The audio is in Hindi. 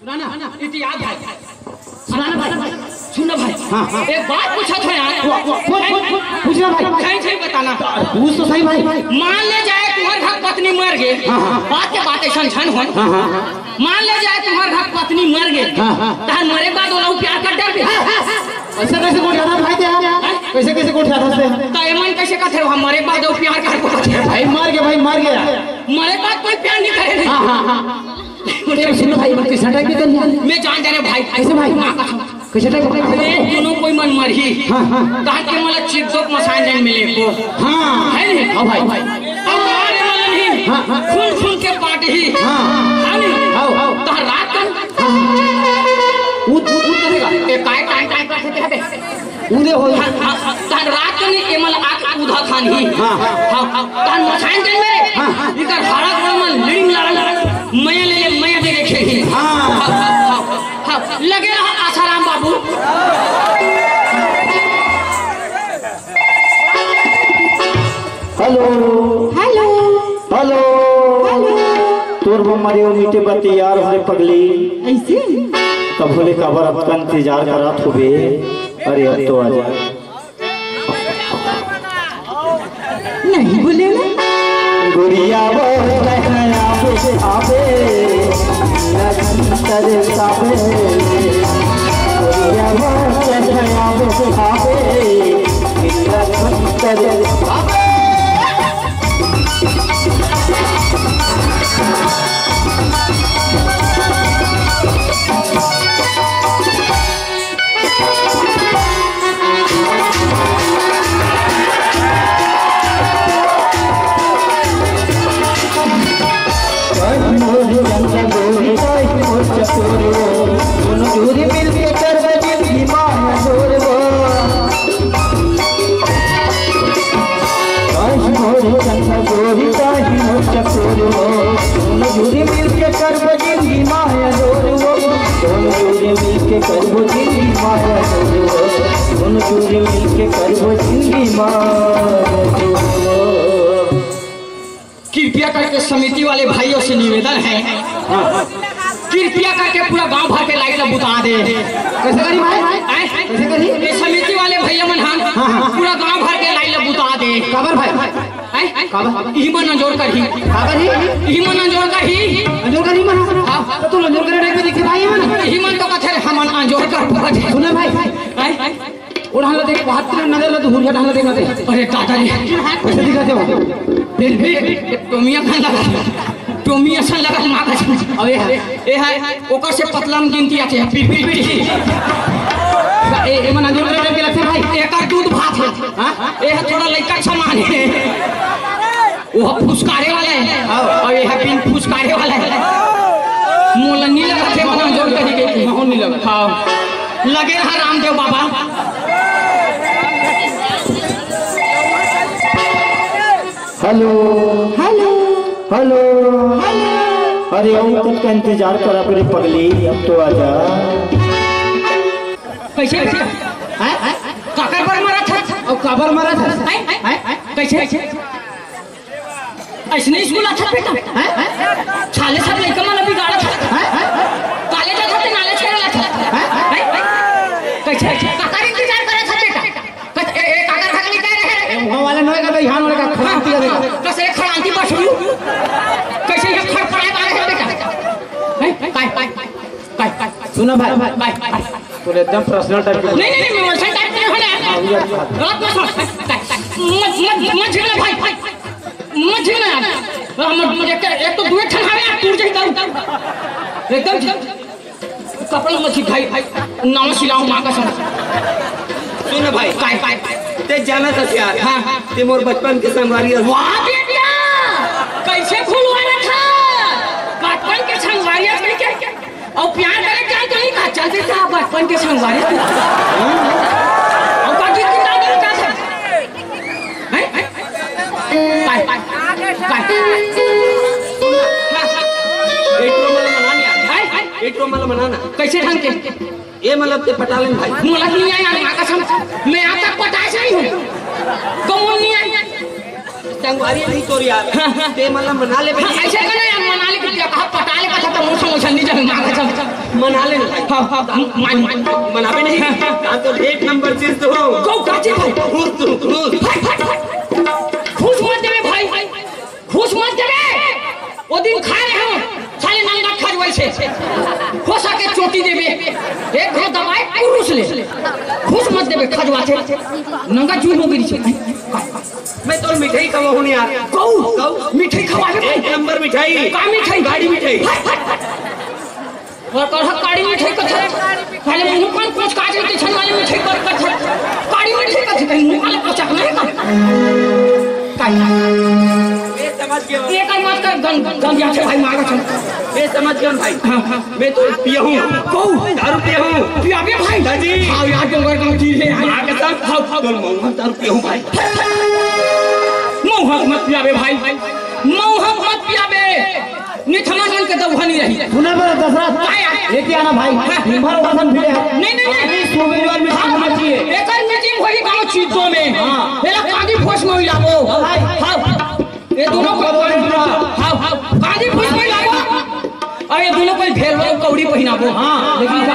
सुनाना। इतिहास भाई सुनाना भाई। सुन भाई। हाँ, हाँ। एक बात पूछा था यार। पूछ पूछ पूछना भाई। सही सही बताना। पूछ तो सही भाई। मान ले जाए तुम्हारे घर पत्नी मर गए हाँ। बात के बात ऐसा छन हो मान ले जाए तुम्हारे घर पत्नी मर गए हाँ। मरे बाद वो लोग प्यार कर डर ऐसे कैसे कोट जाता भाई ते कैसे कैसे कोट जाता से तो एमन कैसे कहते हो? मरे बाद वो प्यार कर भाई मार गया भाई मार गया। मरे बाद कोई प्यार नहीं करे हाँ हाँ हाँ। ये सुनो भाई मत कैसा टाइप कर लिया मैं जान जा जाने भाई। कैसे भाई? कैसे टाइप अरे दोनों कोई मन मर? ही हाँ। हाँ के मला चित्तों मसान जान मिले। को हाँ। है नहीं? हाँ भाई। अब मारे वाला नहीं हाँ, हाँ। खून खून के पाट ही। हाँ है। नहीं? आओ आओ। तो रात का? उद उद उद करेगा? एक काय काय काय काय कहते हैं। उदे हो तहन रात के नहीं एमल आक उधा खान ही। हाँ, हाँ। हाँ हेलो हेलो हेलो तोर हमारे वो मीठे बत्ती यार हमरे पगली। ऐसे? तब बोले कबर अब का इंतज़ार करत होबे? अरे अब तो आ जा नहीं बोले ना गुड़िया वो कहना आवे आवे नज़र सावे गुड़िया वो कहना आवे आवे नज़र सावे कृपया करके समिति वाले भाइयों से निवेदन है कृपया करके पूरा गाँव भर के लाइट बुता दे कैसे करी भाई? कैसे करी ये समिति वाले भैया मन हाँ हाँ, हाँ। पूरा गाँव भर के लाइट बुता दे काबर भाई आए? काबर? यही मन जोड़ कर ही काबर ही यही मन जोड़ कर ही अंजोर करी मन हाँ। तो तू अंजोर करे में दिखे भाई मन यही मन तो कथे हमन कर पहुँचे सुने भाई आए? उड़ान ला देख बहत्तर नज़र ला तू हुरिया ढाला देख ला अरे दादा रे कैसे दिखाते हो फिर भी टोमिया खान लगा टोमिया सन लगा माँ का अब ये है ए है ओकर से पतला में गिनती आते हैं। पीर पीर ए ए मन अंजोर करे के लगते भाई। एकर दूध भात है। हाँ? ए है थोड़ा लड़का सामान है। वो फुसकारे वाला है। और ये है पिन फुसकारे वाला है। मोलनी लगा थे मना जोड़ कर ही गई माहौल नहीं लगा हाँ। लगे रहा Ramdev Baba. Hello. Hello. Hello. अरे अब तक का इंतज़ार करा पड़े पगली। अब तो आ जा। कैसे? कैसे? काकर पर मरा था। अब काबर मारा था? आए, कैसे? ऐसने स्कूल अच्छा बेटा। छाले सब लड़का माला बिगाड़ा था काले जाता थे नाले छेड़ा था कैसे काकर इंतज़ार करे था बेटा कस- ए ए काकर भगली कह रहे हैं वहाँ वाला नोए का तो यहाँ नोए का खरांती का देखा कैसे खड़ांती बस हुई कैसे ये खड़खड़ाए आ रहे हैं बेटा हैं? काय काय काय काय सुना भाई। बाय बाय पूरे एकदम पर्सनल टाइप के नहीं नहीं नहीं वैसे टाइप नहीं होना। रात में सुन। मत मत मत झेलना भाई। भाई मत यार हम मुझे एक तो दुए ठंडा है टूट जाए दारू एकदम कपड़ा मत भाई भाई नाम सिलाऊं माँ का सब सुन भाई। काय काय ते जाना था यार हाँ, हाँ। ते मोर बचपन के संगवारी है। वाह बेटिया कैसे खुलवाना था बचपन के संगवारिया से क्या और प्यार करे क्या तो नहीं कहा चलते था बचपन के संगवारिया और काकी की दादी क्या था हैं काय काय एक रो मला मनाने यार काय एक मला मनाना कैसे ढंग के? ये मतलब ते पटालन भाई. मुलक नहीं आया माँ का सम मैं आप तक पटा से ही हूँ। कौन नहीं आया। संगवारी नहीं तोर यार ते मतलब मना ले हाँ, ऐसे का ना यार मनाली के लिए कहा पटाले का था तो मुझसे मुझे नहीं जाने माँ का सम मना ले हाँ हाँ। मान मान भी नहीं हाँ तो एक नंबर चीज़ तो हो। गो काचे भाई हो तू खुश भाई भाई घूस मत देवे भाई घूस मत देवे वो दिन खा रहे हो साले नंगा खजवाई से हो सके चोटी देवे एक घो दवाई पुरुष ले मत खजवा से नंगा चूर हो गिरी से मैं तो मिठाई खवा हूँ यार। कौ कौ? मिठाई खवावे एक नंबर मिठाई। का मिठाई? गाड़ी मिठाई। और कढ़ा काड़ी मिठाई का छे पहले मुँह कान कुछ काज के छन वाले मिठाई कर कर छे काड़ी मिठाई का कहीं मुँह कान कुछ नहीं का? काई मैं समझ गया। ये कर मत कर। गन गन या छे भाई मारा छे मैं समझ गया भाई। हाँ, हाँ। मैं तो पिया हूँ। कौ दारू पिया हूँ। पियाबे भाई। दादी। हाँ यार डोंगर की है माँ के साथ खाओ खाओ तो मऊहा दारू पिया भाई मौहा मत पियाबे भाई मौहा मत पियाबे निथमन मन के दवहनी रही सुना मेरा दशरथ लेके आना भाई दिन भर वतन फिरे हैं नहीं नहीं नहीं सोमवार में हाँ, होना चाहिए एकर मीटिंग होई गाँव चीतो में हाँ। मेरा कांदी फोस में लाबो भाई। हाँ ये दोनों को हाँ हाँ कांदी फोस में और ये दोनों को घेर लो कौड़ी पहिनाबो हाँ लेकिन